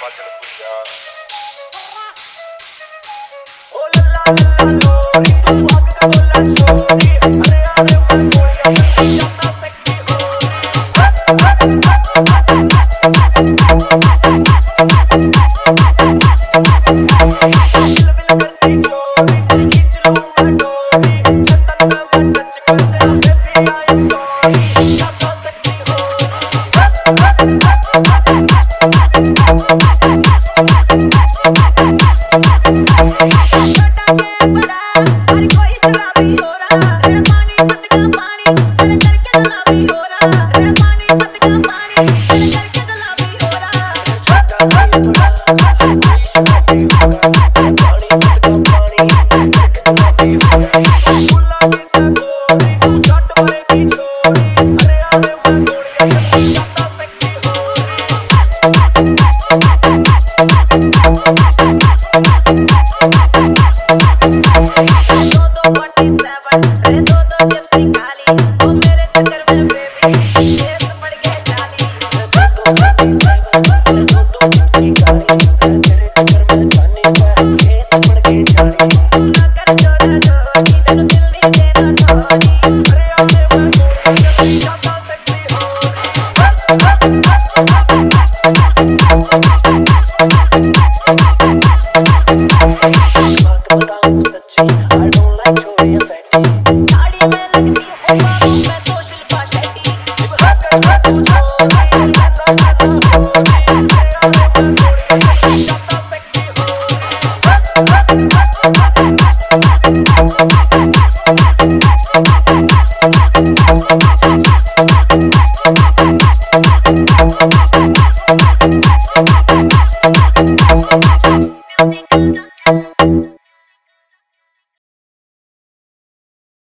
Fazal I'm अरे दो दो के फ्री खाली। तू मेरे चक्कर में बेबी ये तो बढ़ गया चाली सबको सबको सबको दो दो के फ्री खाली तेरे चक्कर में जाने पर ये सब बढ़ गया चाली ना कर जो ना जो की तेरे दिल नहीं देना चाहोगी अरे अबे वो जो क्या पा सकती हो Oh, Bye.